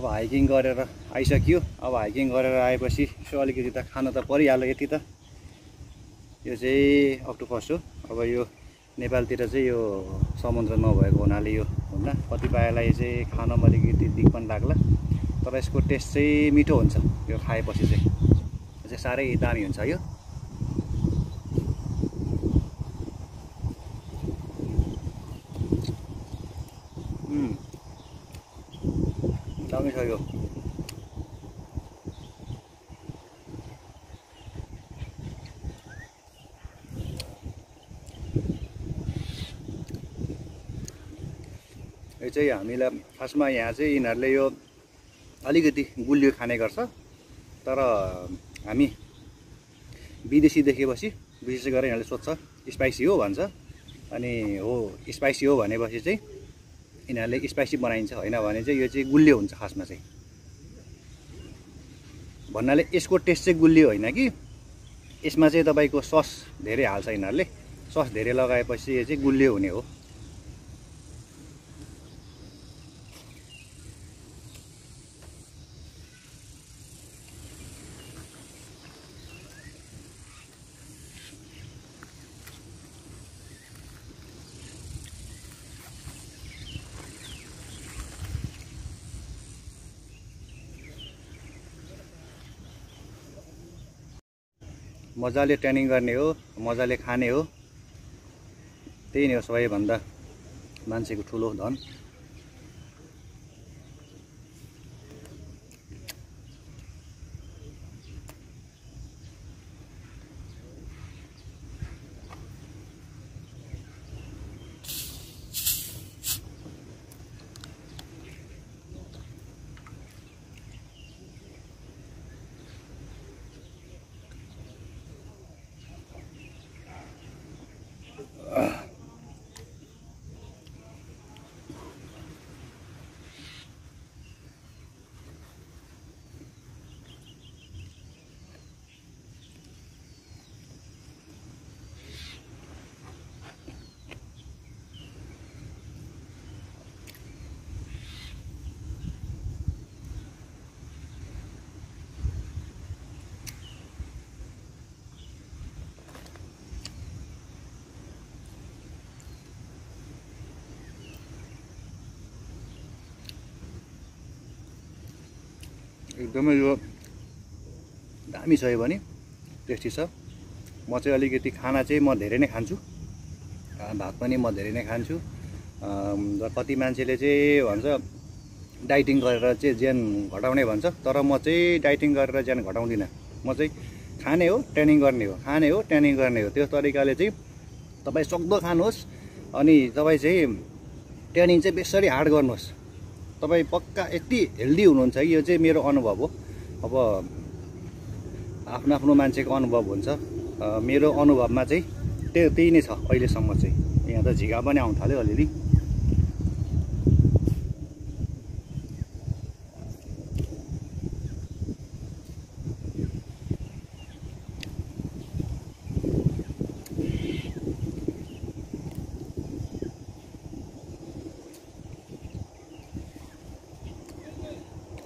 अब हाइकिङ गरेर आइसक्यो। अब हाइकिङ गरेर आएपछि यसो अलिकति त खान त परिहाल्यो यति त। यो चाहिँ अक्टोपस हो। अब यो नेपालतिर चाहिँ यो समुद्र नभएको हुनाले यो हुन्न। कतिपयलाई चाहिँ खानमा अलिकति दिक पनि लाग्ला। तर यसको टेस्ट चाहिँ मिठो हुन्छ। यो खाएपछि चाहिँ। यो चाहिँ साह्रै दामी हुन्छ यो। दामी छ यो यो चाहिँ हामीलाई खासमा यहाँ चाहिँ यिनीहरूले यो अलिकति गुलियो खाने गर्छ। तर हामी विदेशी देखेपछि विशेष गरेर यिनीहरूले सोध्छ स्पाइसी हो? भन्छ। अनि हो स्पाइसी हो भनेपछि चाहिँ यिनीहरूले स्पाइसी बनाइन्छ होइन भने चाहिँ यो चाहिँ गुलियो हुन्छ खासमा चाहिँ। भन्नाले यसको टेस्ट चाहिँ गुलियो होइन कि? यसमा चाहिँ तपाईँको सस धेरै हाल्छ यिनीहरूले। सस धेरै लगाएपछि यो चाहिँ गुलियो हुने हो। मजाले ट्रेनिङ गर्ने हो मजाले खाने हो। त्यही नै हो सबैभन्दा मान्छेको ठुलो धन। एकदमै यो दामी छ यो पनि टेस्टी छ। म चाहिँ अलिकति खाना चाहिँ म धेरै नै खान्छु। भात पनि म धेरै नै खान्छु। र कति मान्छेले चाहिँ भन्छ डाइटिङ गरेर चाहिँ ज्यान घटाउने भन्छ तर म चाहिँ डाइटिङ गरेर ज्यान घटाउँदिनँ। म चाहिँ खाने हो ट्रेनिङ गर्ने हो। खाने हो ट्रेनिङ गर्ने हो। त्यो तरिकाले चाहिँ तपाईँ सक्दो खानुहोस्। अनि तपाईँ चाहिँ ट्रेनिङ चाहिँ बेसरी हार्ड गर्नुहोस्। तपाईँ पक्का यति हेल्दी हुनुहुन्छ कि? यो चाहिँ मेरो अनुभव हो। अब आफ्नो आफ्नो मान्छेको अनुभव हुन्छ। मेरो अनुभवमा चाहिँ त्यो त्यही नै छ अहिलेसम्म चाहिँ। यहाँ त झिगा पनि आउनु थाल्यो अलिअलि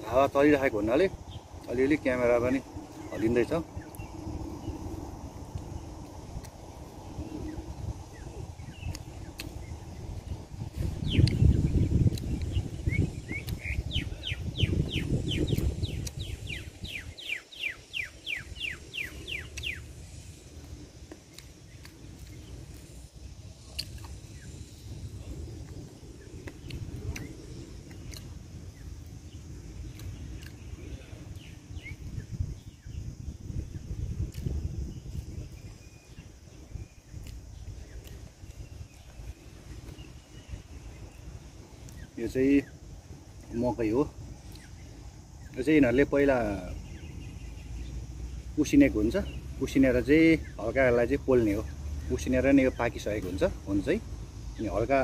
हावा चलिरहेको हुनाले अलिअलि क्यामेरा पनि हल्लिँदैछ यो चाहिँ मकै हो। यो चाहिँ यिनीहरूले पहिला उसिनेको हुन्छ। उसिनेर चाहिँ हल्का यसलाई चाहिँ पोल्ने हो। उसिनेर नै यो पाकिसकेको हुन्छ हुन चाहिँ। अनि हल्का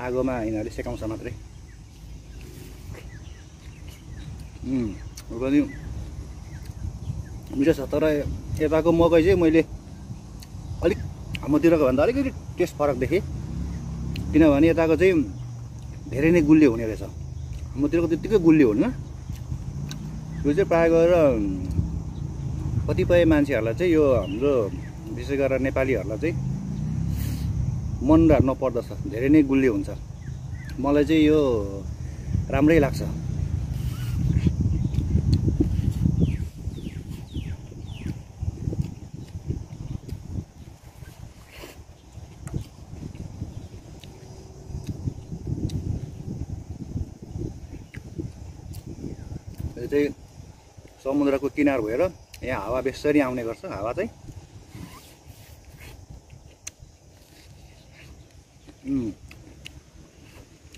आगोमा यिनीहरूले सेकाउँछ मात्रै। पनि मिठो छ। तर यताको मकै चाहिँ मैले अलिक हाम्रोतिरको भन्दा अलिकति टेस्ट फरक देखेँ। किनभने यताको चाहिँ धेरै नै गुलियो हुने रहेछ। हाम्रोतिरको त्यत्तिकै गुलियो हुन्न यो चाहिँ प्रायः उम्, कतिपय मान्छेहरूलाई चाहिँ यो हाम्रो विशेष गरेर नेपालीहरूलाई चाहिँ मन नपर्दछ धेरै नै गुलियो हुन्छ। मलाई चाहिँ यो राम्रै लाग्छ यो चाहिँ समुद्रको किनार भएर यहाँ हावा बेसरी आउने गर्छ हावा चाहिँ।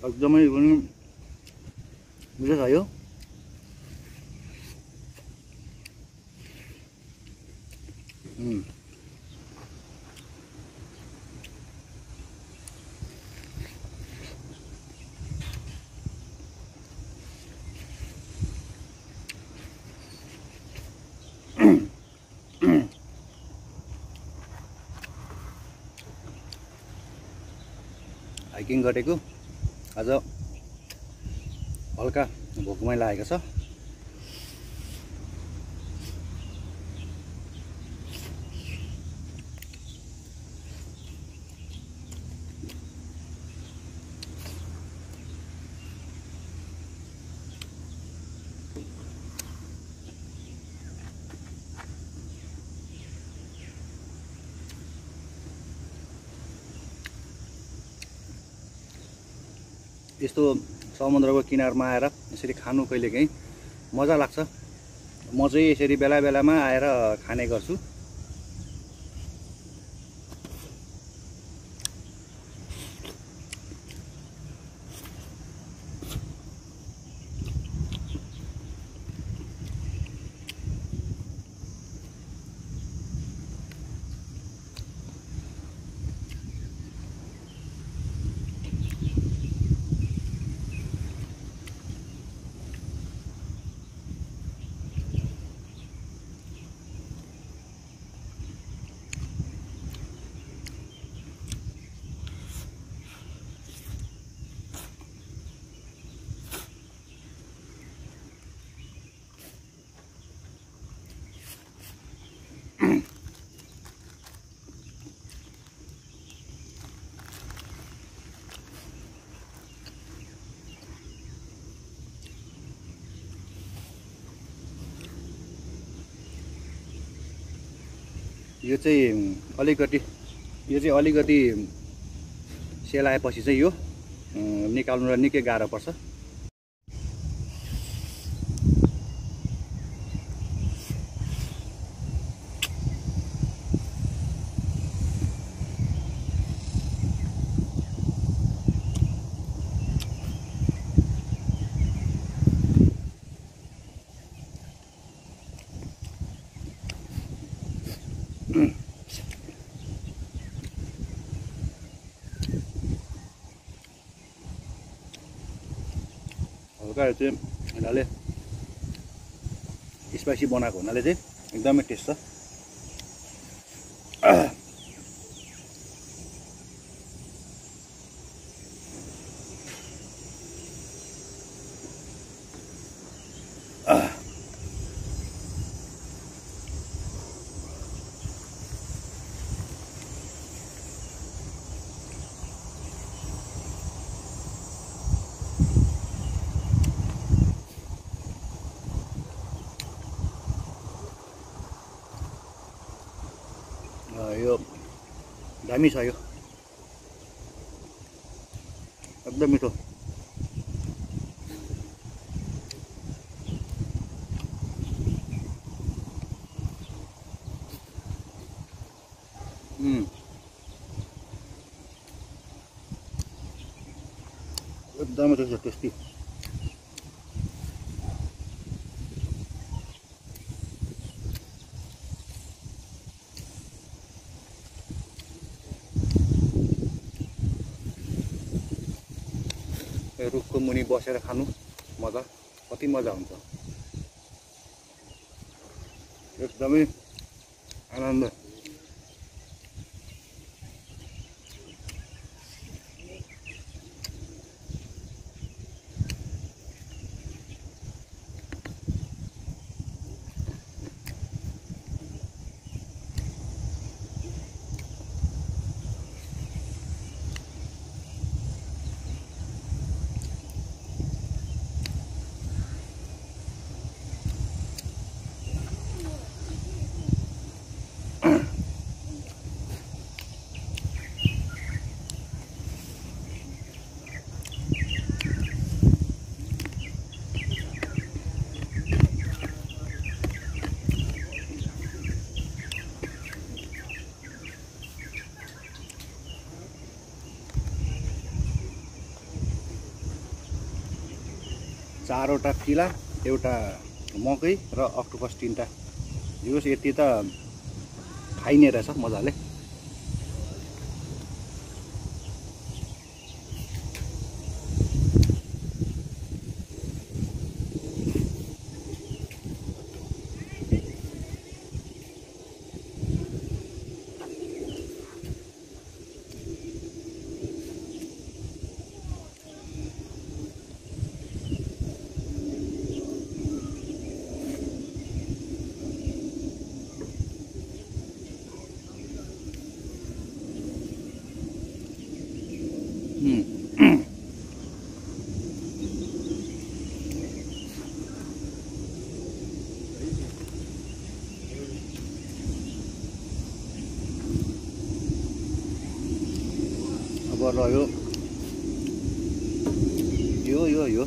एकदमै पनि मिठो छ यो। हाइकिङ गरेको। आज हल्का भोकमै लागेको छ। यस्तो समुद्रको किनारमा आएर यसरी खानु कहिलेकाहीँ मजा लाग्छ। म चाहिँ यसरी बेला बेलामा आएर खाने गर्छु। यो चाहिँ अलिकति यो चाहिँ अलिकति सेलाएपछि चाहिँ यो निकाल्नु र निकै गाह्रो पर्छ। यो चाहिँ यिनीहरूले स्पाइसी बनाएको हुनाले चाहिँ एकदमै टेस्ट छ। dami sa'yo. Abdam ito hmm. Abdam ito sa testing मुनि बसेर खानु मजा कति मजा हुन्छ। एकदमै आनन्द। चारवटा फिला एउटा मकै र अक्टोपस तिनवटा। होस् यति त खाइने रहेछ मजाले। अब रह्यो यो यो यो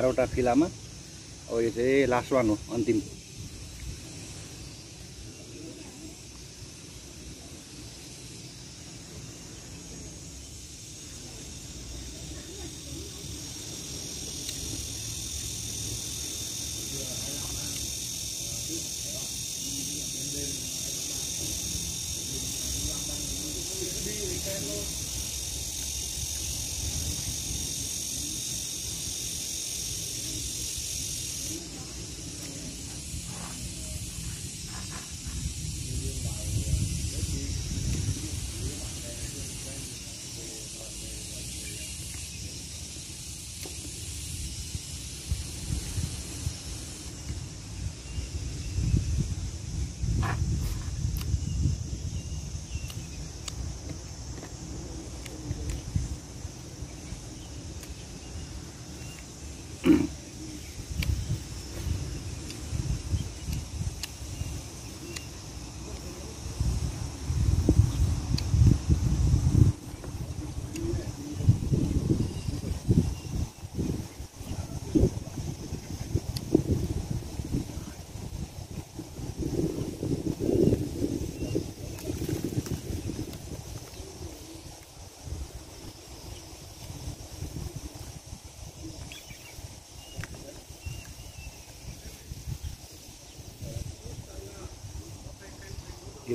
यो चारवटा फिलामा। अब यो चाहिँ लास्ट वान हो अन्तिम।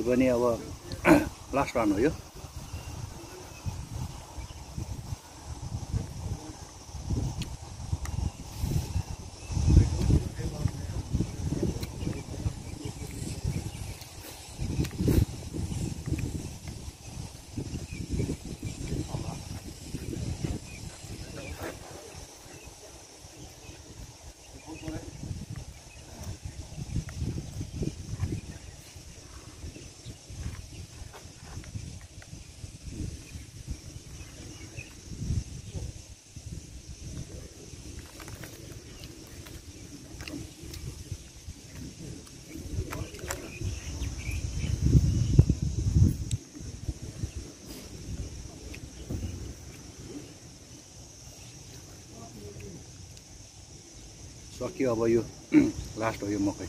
पनि अब लास्ट वान हो यो। सकियो अब यो लास्ट हो यो मकै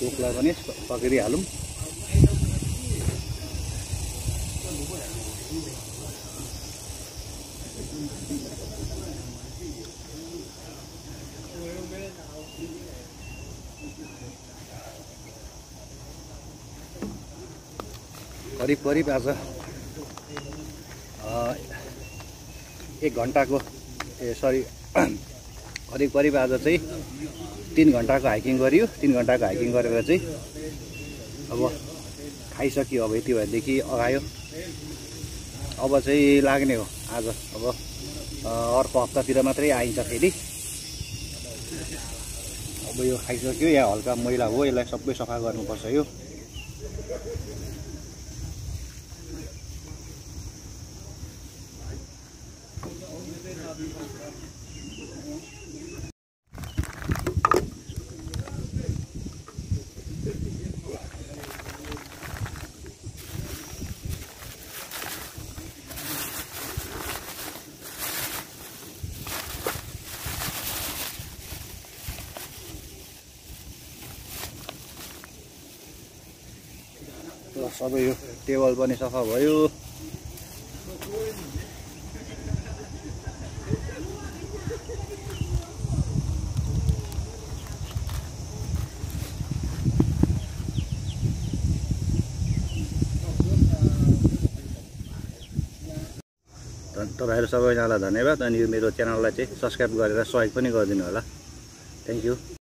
कुकलाई पनि पक्रिहालौँ। करिब करिब आज एक घन्टाको ए सरी करिब करिब आज चाहिँ तिन घन्टाको हाइकिङ गरियो। तिन घन्टाको हाइकिङ गरेर चाहिँ अब खाइसक्यो अब यति भएदेखि अगायो। अब चाहिँ लाग्ने हो आज। अब अर्को हप्तातिर मात्रै आइन्छ फेरि। अब यो खाइसक्यो यहाँ हल्का मैला हो यसलाई सबै सफा गर्नुपर्छ यो। सबै यो टेबल पनि सफा भयो। तपाईँहरू सबैजनालाई धन्यवाद अनि यो मेरो च्यानललाई चाहिँ सब्सक्राइब गरेर सहयोग पनि गरिदिनु होला थ्याङ्क यू